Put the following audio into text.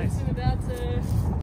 Nice. And about to